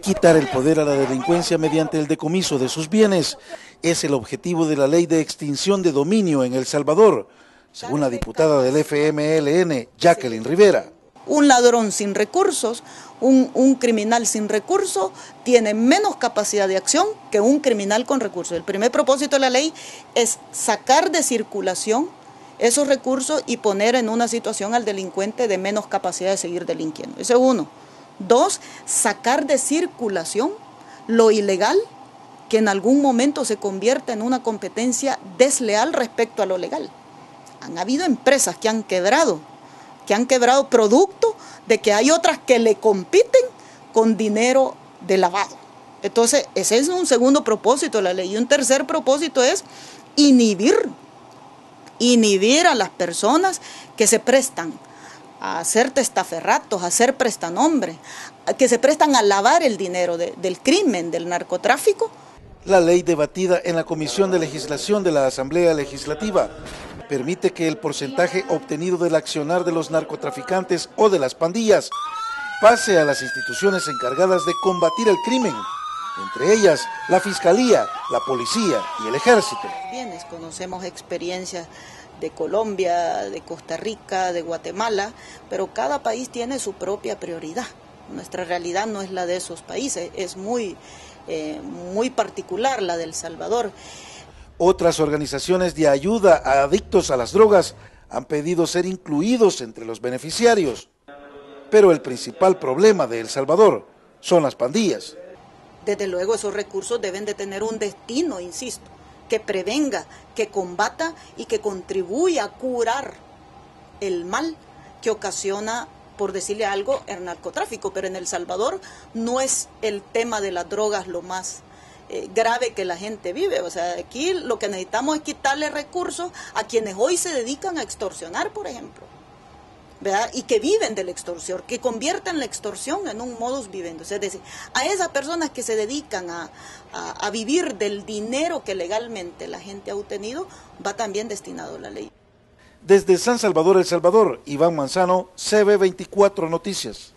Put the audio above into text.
Quitar el poder a la delincuencia mediante el decomiso de sus bienes es el objetivo de la ley de extinción de dominio en El Salvador, según la diputada del FMLN, Jacqueline Rivera. Un ladrón sin recursos, un, criminal sin recursos, tiene menos capacidad de acción que un criminal con recursos. El primer propósito de la ley es sacar de circulación esos recursos y poner en una situación al delincuente de menos capacidad de seguir delinquiendo. Ese es uno. Dos, sacar de circulación lo ilegal que en algún momento se convierte en una competencia desleal respecto a lo legal. Han habido empresas que han quebrado, que han quebrado producto de que hay otras que le compiten con dinero de lavado. Entonces, ese es un segundo propósito de la ley. Y un tercer propósito es inhibir, inhibir a las personas que se prestan a hacer testaferratos, a hacer prestanombre, que se prestan a lavar el dinero del crimen, del narcotráfico. La ley debatida en la Comisión de Legislación de la Asamblea Legislativa permite que el porcentaje obtenido del accionar de los narcotraficantes o de las pandillas pase a las instituciones encargadas de combatir el crimen, entre ellas la Fiscalía, la Policía y el Ejército. Bienes, conocemos experiencias de Colombia, de Costa Rica, de Guatemala, pero cada país tiene su propia prioridad. Nuestra realidad no es la de esos países, es muy, eh, muy particular la del Salvador. Otras organizaciones de ayuda a adictos a las drogas han pedido ser incluidos entre los beneficiarios. Pero el principal problema de El Salvador son las pandillas. Desde luego esos recursos deben de tener un destino, insisto que prevenga, que combata y que contribuya a curar el mal que ocasiona, por decirle algo, el narcotráfico. Pero en El Salvador no es el tema de las drogas lo más eh, grave que la gente vive. O sea, aquí lo que necesitamos es quitarle recursos a quienes hoy se dedican a extorsionar, por ejemplo. Y que viven de la extorsión, que convierten la extorsión en un modus vivendi. Es decir, a esas personas que se dedican a, a vivir del dinero que legalmente la gente ha obtenido, va también destinado la ley. Desde San Salvador, El Salvador, Iván Manzano, CB24 Noticias.